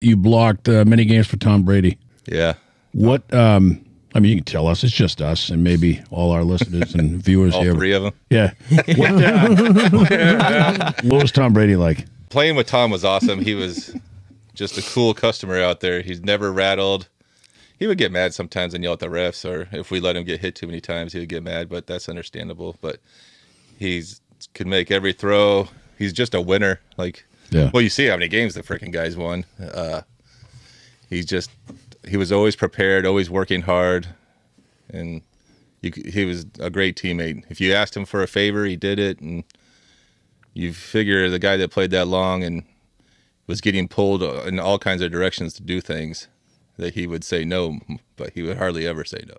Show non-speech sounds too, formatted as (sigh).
you blocked uh, many games for Tom Brady. Yeah. What? Um, I mean, you can tell us. It's just us, and maybe all our listeners and (laughs) viewers All here. three of them. Yeah. (laughs) What, what was Tom Brady like? Playing with Tom was awesome. He was just a cool customer out there. He's never rattled. He would get mad sometimes and yell at the refs, or if we let him get hit too many times, he would get mad. But that's understandable. But he's could make every throw. He's just a winner. Like, Yeah. well, you see how many games the freaking guys won. Uh, he's just he was always prepared, always working hard, and you, he was a great teammate. If you asked him for a favor, he did it, and you figure the guy that played that long and was getting pulled in all kinds of directions to do things that he would say no, but he would hardly ever say no.